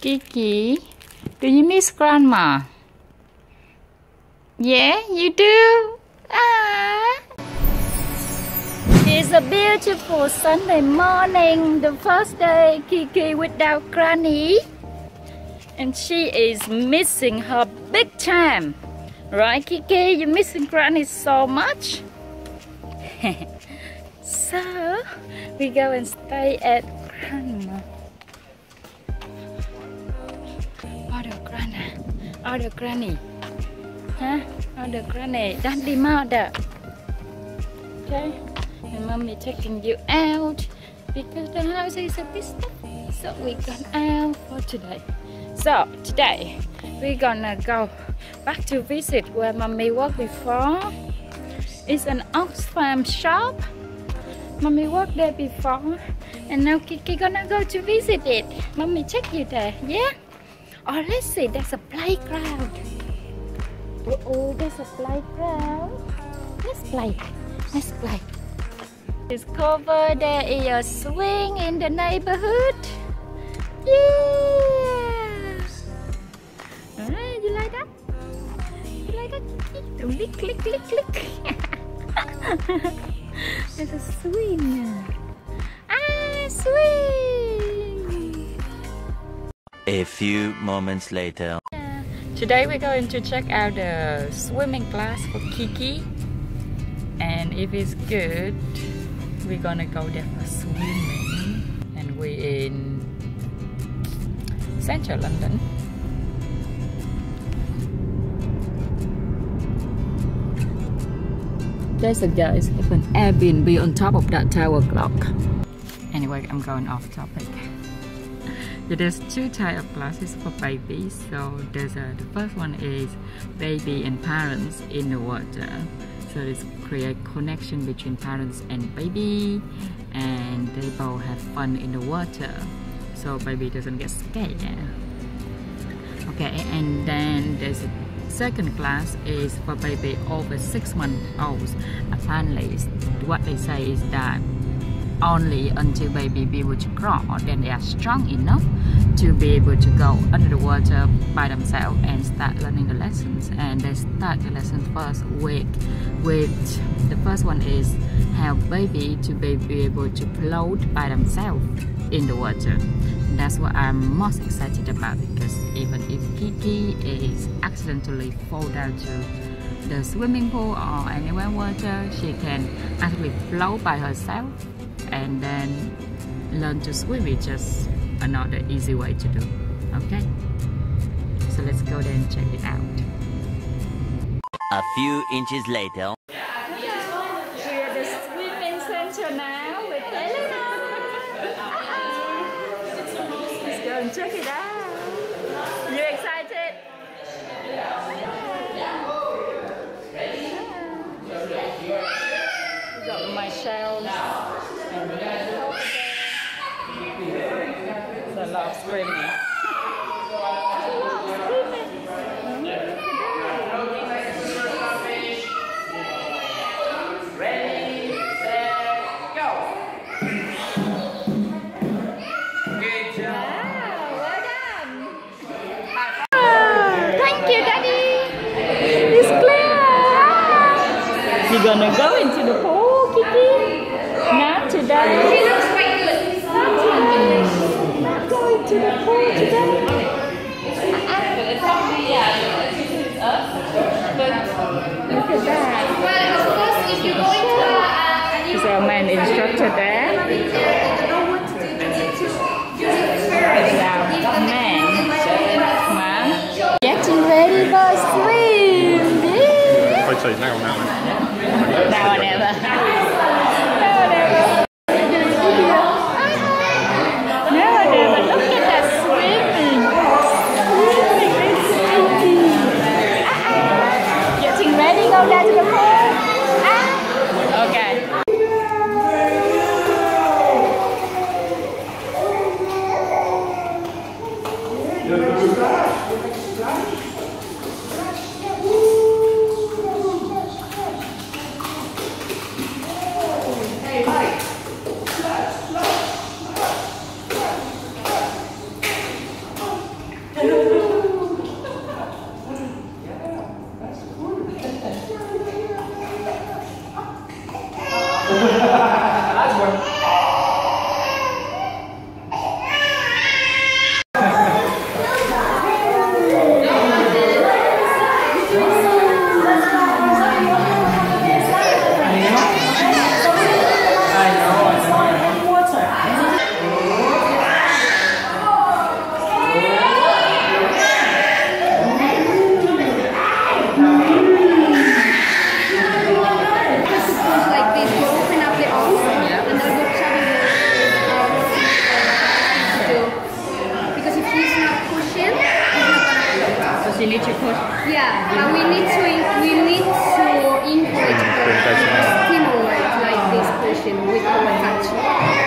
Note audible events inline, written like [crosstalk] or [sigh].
Kiki, do you miss Grandma? Yeah, you do? Ah. It's a beautiful Sunday morning, the first day Kiki without Granny. And she is missing her big time. Right, Kiki? You're missing Granny so much? [laughs] so, we go and stay at Grandma. Order Granny. Huh? Order Granny. Daddy mother. Okay? And mommy taking you out because the house is a stuffy. So we gone out for today. So today we're gonna go back to visit where mommy worked before. It's an Oxfam shop. Mommy worked there before and now Kiki gonna go to visit it. Mommy check you there, yeah? Oh, let's see, there's a playground. Oh, oh there's a playground. Let's play, let's play. Discover there is a swing in the neighborhood. Yeah! Alright, you like that? You like that? Click, click, click, click. [laughs] There's a swing. Ah, swing! A few moments later. Today we're going to check out the swimming class for Kiki. And if it's good, we're gonna go there for swimming. And we're in central London. There's a guys. Of an Airbnb on top of that tower clock. Anyway I'm going off topic there's two type of classes for babies. So there's a the first one is baby and parents in the water. So it's create connection between parents and baby and they both have fun in the water. So baby doesn't get scared. Okay and then there's a second class is for baby over six months old. Apparently what they say is that only until baby be able to crawl or then they are strong enough to be able to go under the water by themselves and start learning the lessons. And they start the lesson first with with the first one is help baby to be able to float by themselves in the water. That's what I'm most excited about because even if Kiki is accidentally fall down to the swimming pool or anywhere water she can actually float by herself and then learn to swim is just another easy way to do okay? So let's go there and check it out. A few inches later. we're at the swimming center now with Elena let's go and check it out. You excited got my shells and there's a lot of swimming. Thank you, Daddy. It's clear. Ah. You're gonna go into the pool, Kiki? Not today. She looks quite good. Not going to the pool today. Look at that. Well, of course, if you're going to uh, a new Is our man instructor there? know what to do, you need to use it first. Is our man. Man. Getting ready for swim. Yeah. I'd say now, now. Yeah, and we need to we need to encourage, stimulate like this person with our attention.